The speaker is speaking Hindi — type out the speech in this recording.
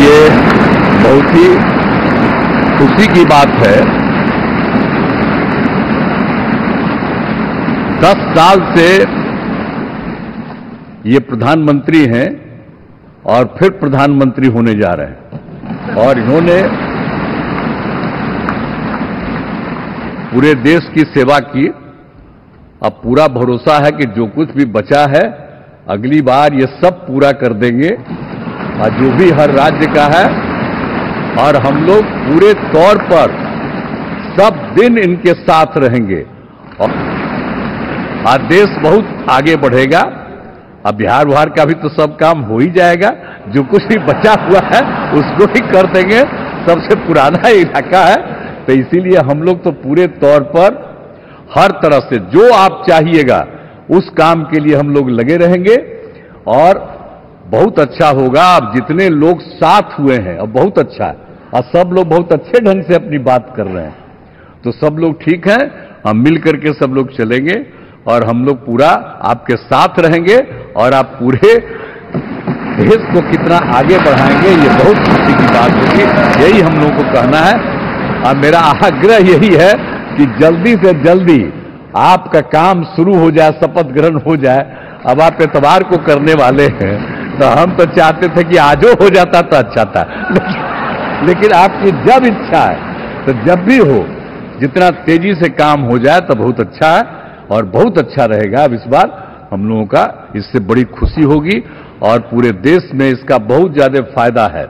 ये बहुत ही खुशी की बात है। दस साल से ये प्रधानमंत्री हैं और फिर प्रधानमंत्री होने जा रहे हैं। और इन्होंने पूरे देश की सेवा की। अब पूरा भरोसा है कि जो कुछ भी बचा है, अगली बार ये सब पूरा कर देंगे। जो भी हर राज्य का है। और हम लोग पूरे तौर पर सब दिन इनके साथ रहेंगे। और देश बहुत आगे बढ़ेगा। अब बिहार बिहार का भी तो सब काम हो ही जाएगा। जो कुछ भी बचा हुआ है, उसको ही कर देंगे। सबसे पुराना इलाका है। तो इसीलिए हम लोग तो पूरे तौर पर हर तरह से जो आप चाहिएगा, उस काम के लिए हम लोग लगे रहेंगे। और बहुत अच्छा होगा अब जितने लोग साथ हुए हैं, अब बहुत अच्छा है। और सब लोग बहुत अच्छे ढंग से अपनी बात कर रहे हैं। तो सब लोग ठीक हैं, हम मिल करके सब लोग चलेंगे, और हम लोग पूरा आपके साथ रहेंगे, और आप पूरे देश को कितना आगे बढ़ाएँगे, ये बहुत खुशी की बात होगी। यही हम लोगों को कहना है। और मेरा आग्रह यही है कि जल्दी से जल्दी आपका काम शुरू हो जाए, शपथ ग्रहण हो जाए। अब आप एतवार को करने वाले हैं। तो हम तो चाहते थे कि आजो हो जाता तो अच्छा था। लेकिन, लेकिन आपकी जब इच्छा है तो जब भी हो जितना तेज़ी से काम हो जाए तो बहुत अच्छा है और बहुत अच्छा रहेगा। अब इस बार हम लोगों का इससे बड़ी खुशी होगी और पूरे देश में इसका बहुत ज़्यादा फ़ायदा है।